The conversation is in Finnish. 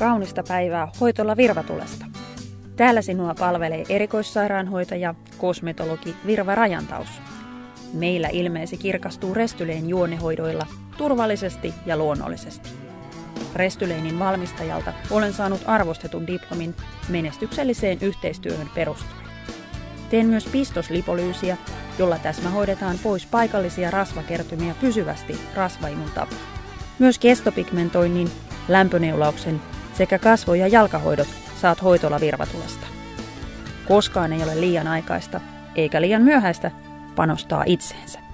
kaunista päivää hoitolla virvatulesta. Täällä sinua palvelee erikoissairaanhoitaja, kosmetologi Virva Rajantaus. Meillä ilmeesi kirkastuu Restyleen juonehoidoilla turvallisesti ja luonnollisesti. Restyleinin valmistajalta olen saanut arvostetun diplomin menestykselliseen yhteistyöhön perustuen. Teen myös pistoslipolyysiä, jolla täsmähoidetaan pois paikallisia rasvakertymiä pysyvästi rasvaimun tavoin. Myös kestopigmentoinnin, lämpöneulauksen sekä kasvo- ja jalkahoidot saat hoitola virvatulesta. Koskaan ei ole liian aikaista eikä liian myöhäistä panostaa itseensä.